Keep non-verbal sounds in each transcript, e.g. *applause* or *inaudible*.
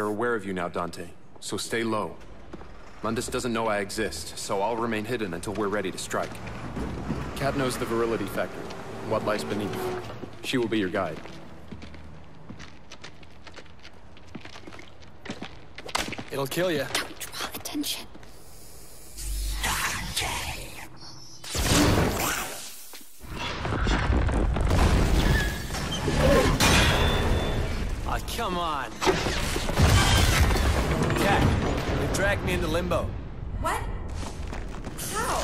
They're aware of you now, Dante, so stay low. Mundus doesn't know I exist, so I'll remain hidden until we're ready to strike. Kat knows the virility factor, what lies beneath. She will be your guide. It'll kill you. Don't draw attention. Dragged me into limbo. What? How?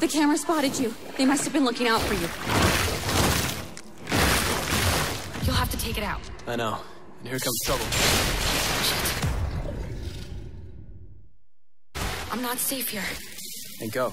The camera spotted you. They must have been looking out for you. You'll have to take it out. I know. And here comes trouble. Not safe here. And go.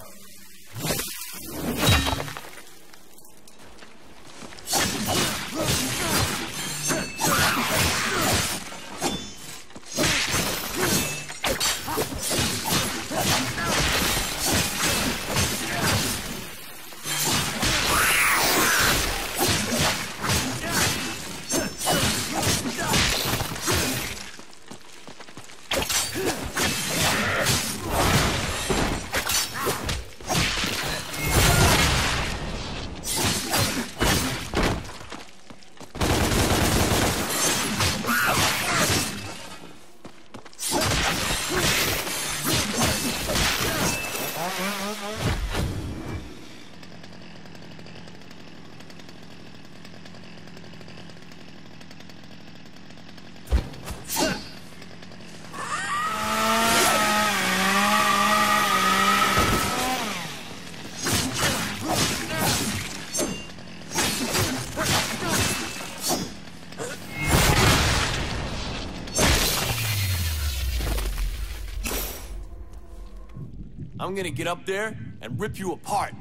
I'm gonna get up there and rip you apart.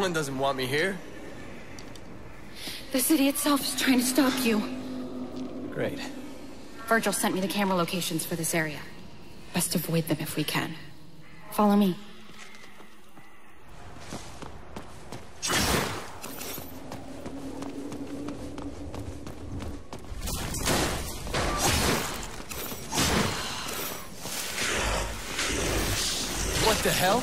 Someone doesn't want me here? The city itself is trying to stop you. Great. Vergil sent me the camera locations for this area. Best avoid them if we can. Follow me. What the hell?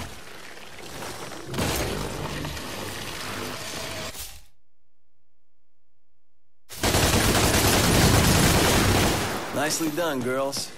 Nicely done, girls.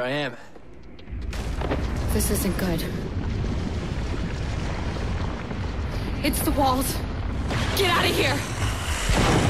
Here I am. This isn't good. It's the walls. Get out of here!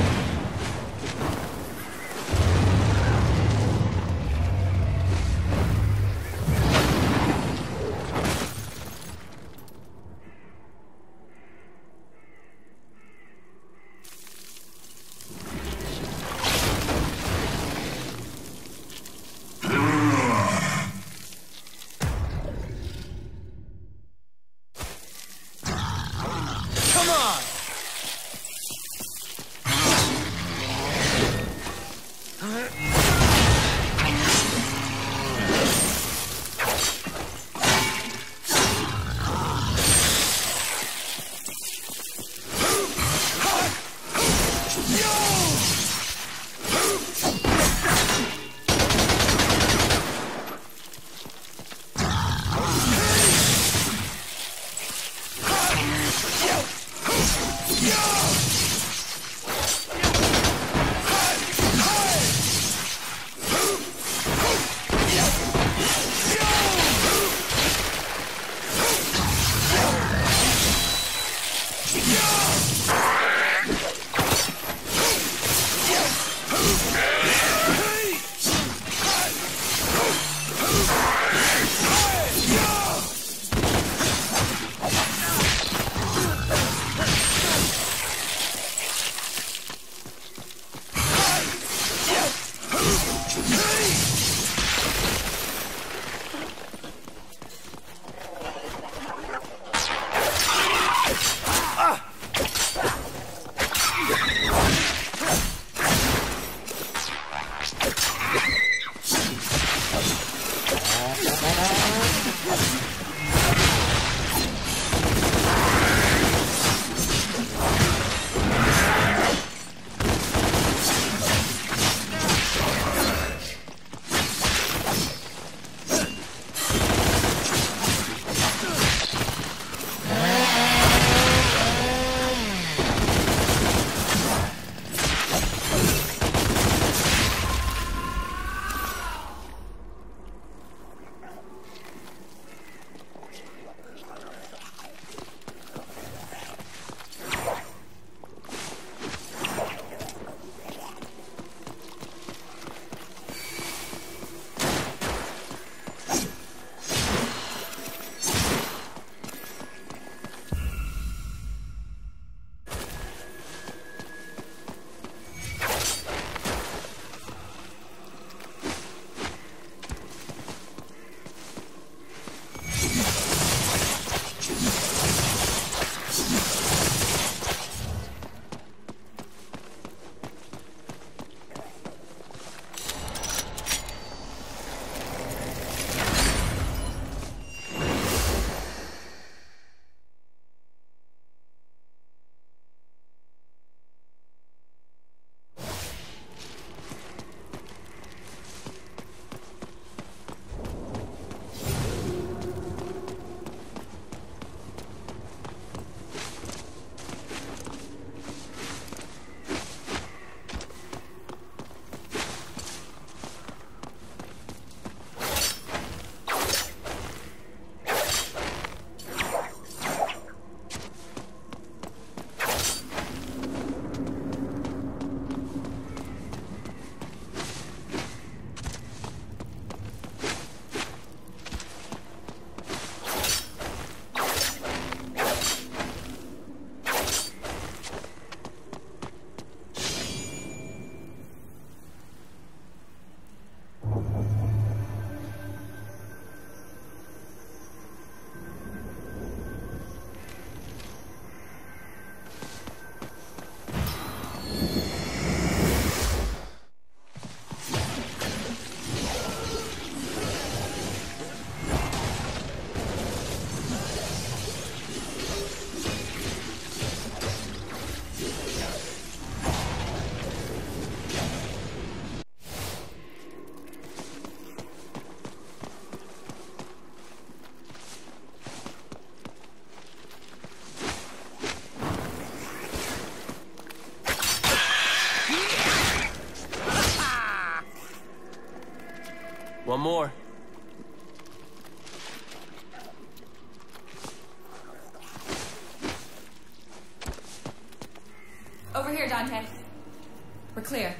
One more. Over here, Dante. We're clear.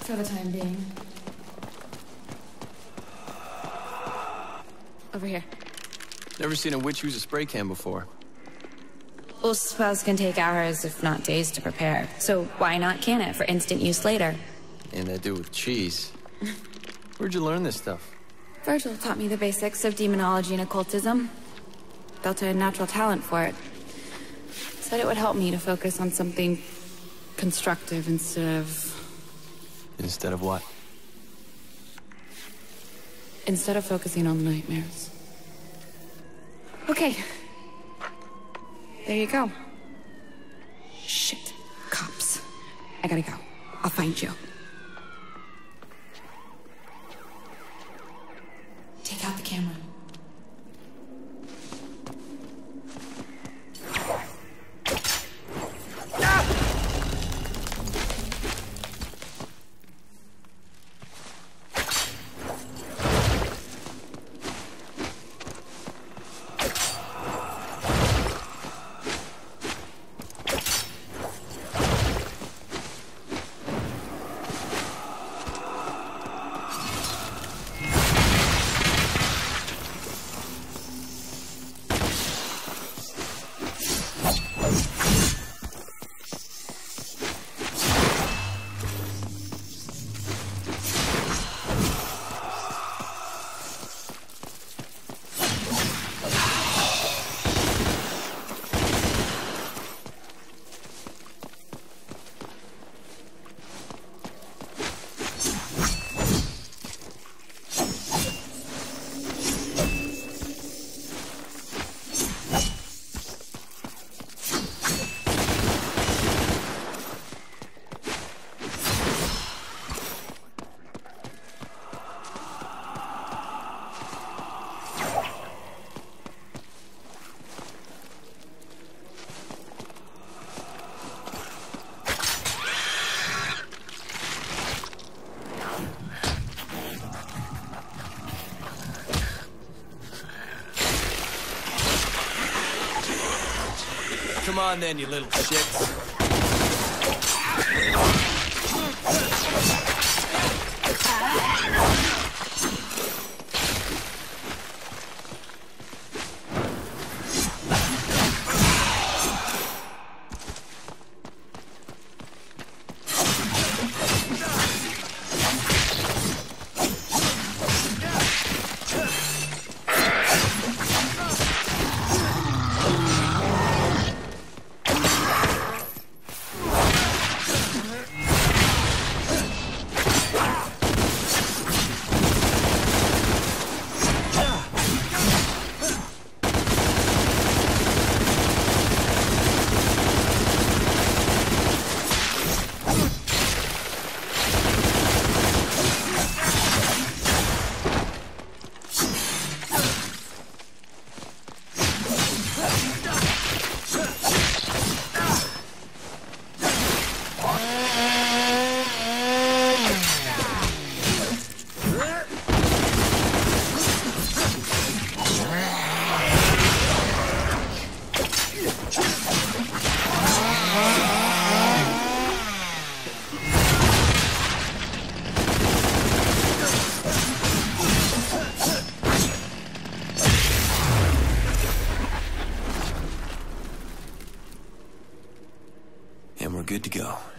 For the time being. Over here. Never seen a witch use a spray can before. Well, spells can take hours, if not days, to prepare. So why not can it for instant use later? And that do with cheese. *laughs* Where'd you learn this stuff? Vergil taught me the basics of demonology and occultism. Felt I had natural talent for it. Said it would help me to focus on something constructive instead of... Instead of what? instead of focusing on nightmares. Okay. There you go. Shit. Cops. I gotta go. I'll find you. Come on then, you little shits. Good to go.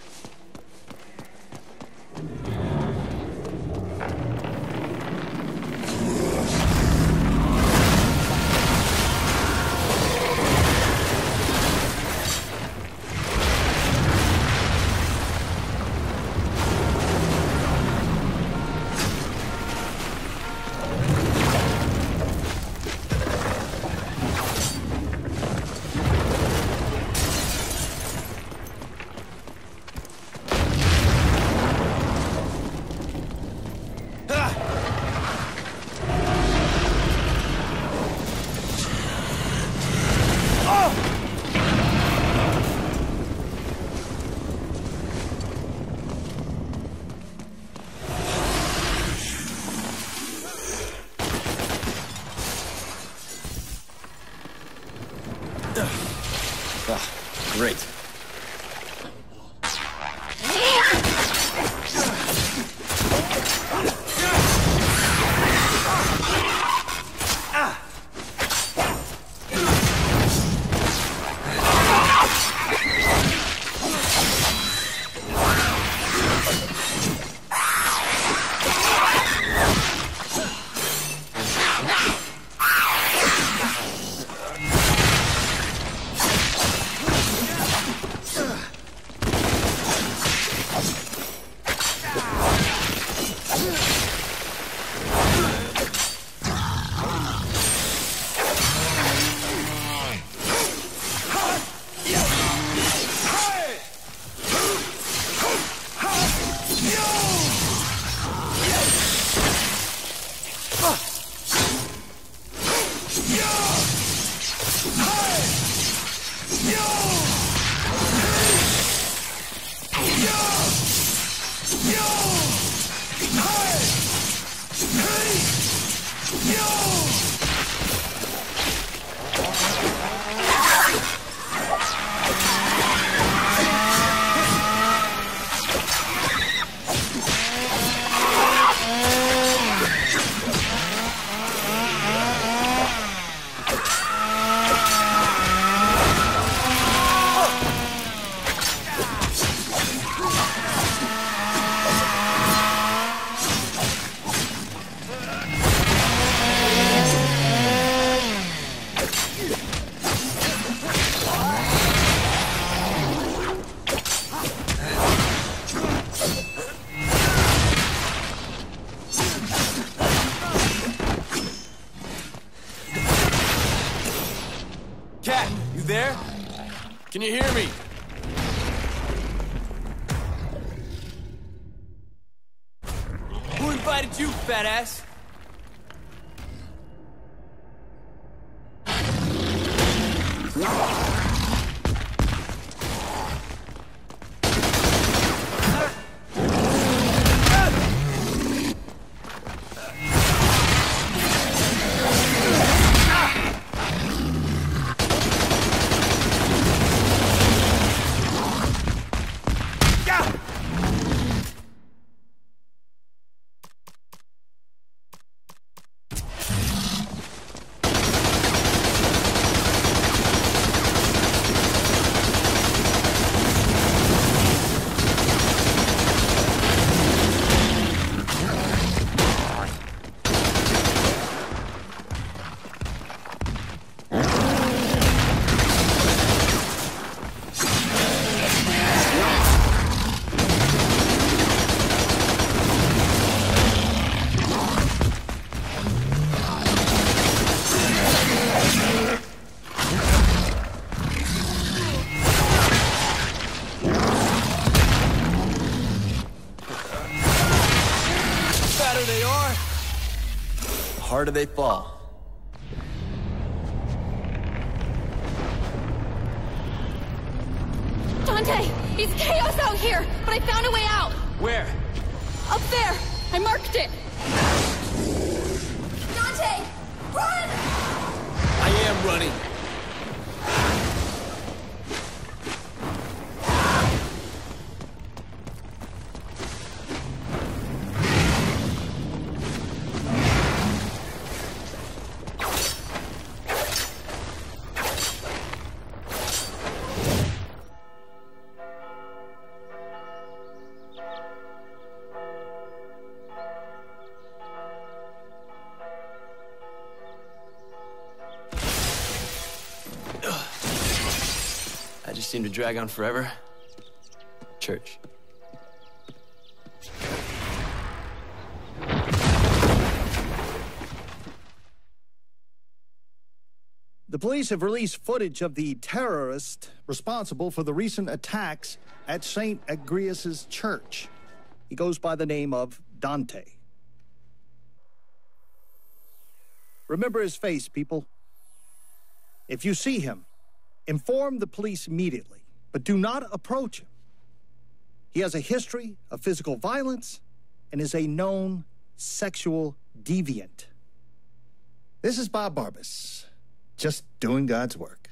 You there? Can you hear me? Who invited you, fat ass? They fall. Dante! It's chaos out here, but I found a way out! Where? Up there! I marked it! Dante! Run! I am running. Just seem to drag on forever. Church. The police have released footage of the terrorist responsible for the recent attacks at St. Agrius' church. He goes by the name of Dante. Remember his face, people. If you see him, inform the police immediately, but do not approach him. He has a history of physical violence and is a known sexual deviant. This is Bob Barbas, just doing God's work.